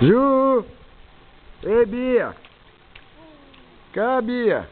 Ju! Ei, Bia! Cá, Bia!